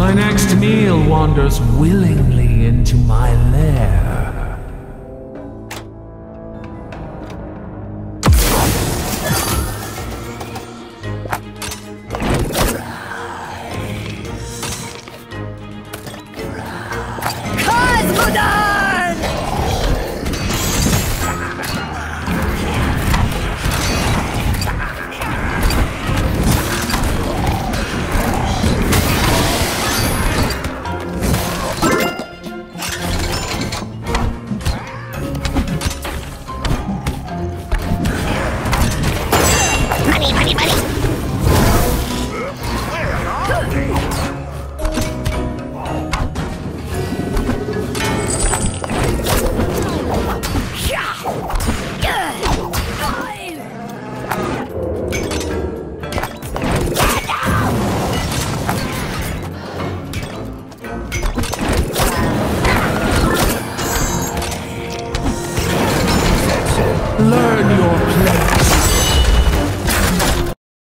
My next meal wanders willingly into my lair. Cosmodan! Money, money. Learn your place.